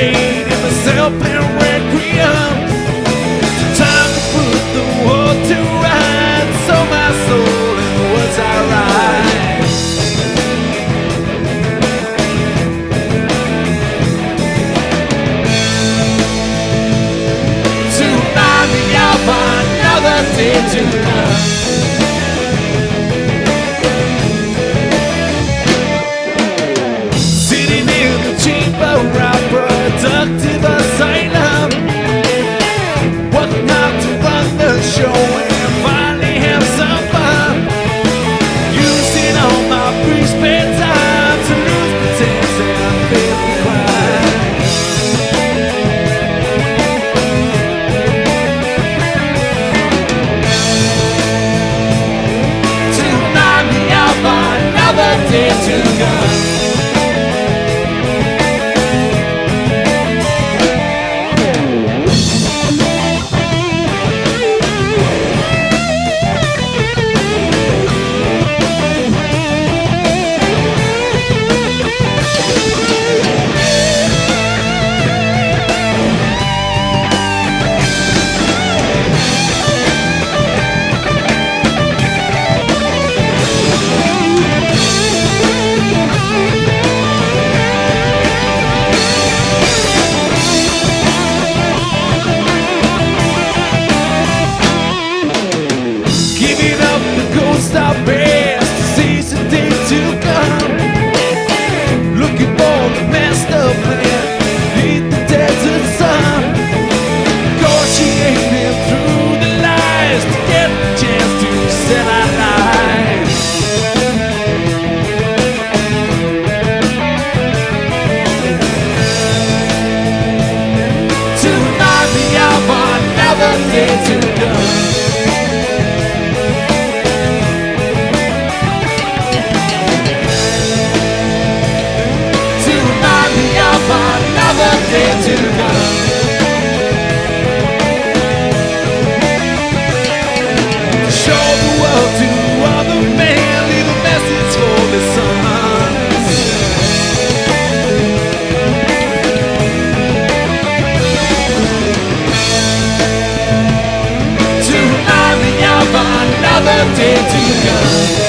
in the self and requiem. Time to put the world to show the world to lugar.